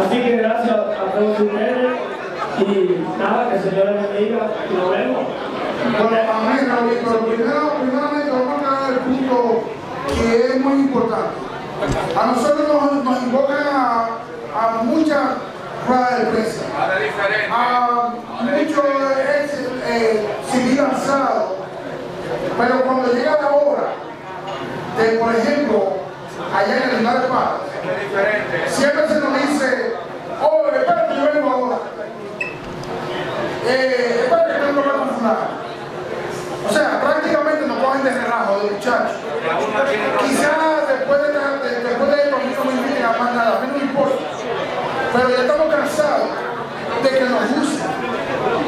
Así que gracias a todos ustedes. Y nada, que el Señor les bendiga. Y nos vemos. Bueno, amén, pero primero, primeramente vamos a dar el punto que es muy importante. A nosotros nos, nos invocan a, a muchas ruedas de prensa, a muchos ex eh, civil pero cuando llega la hora de, por ejemplo, allá en el de paz, siempre se nos dice, oh, espérate, yo vengo ahora. Eh, espérate, O sea, prácticamente nos cogen de relajo, de muchachos. Quizás después de, de, después de esto, a mí no me inviten a más nada, a mí no me importa. Pero ya estamos cansados de que nos usen,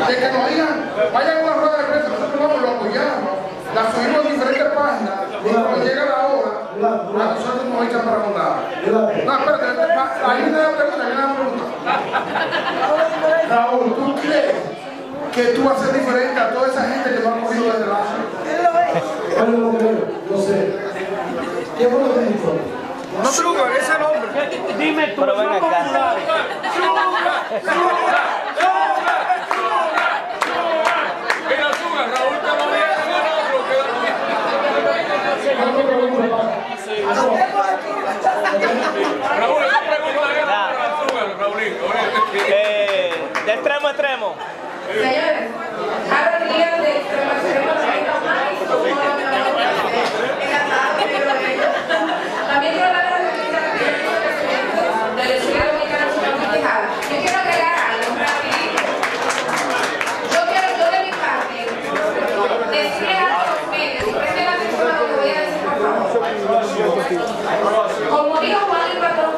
de que nos digan, vayan a una rueda de prensa, nosotros vamos, lo apoyamos, la subimos en diferentes páginas, y cuando llega la hora, a nosotros nos echan para un lado. No, espérate, ahí viene la pregunta, viene la pregunta. Raúl, ¿tú crees que tú vas a ser diferente a toda esa gente que no ha cogido desde la Bueno, no creo, no sé. ¿Qué fue lo que dijo? No Sugar, ese es el nombre. Dime tú, Pero ven acá. extremo. Señores, ahora días de extremo extremo También quiero hablar de la República de la República Dominicana Sudamericana. Yo quiero agregar algo rapidito. Yo quiero, yo de mi parte, decirle a los medios, y presten atención a lo que voy a decir, por favor. Como dijo Juan Patrón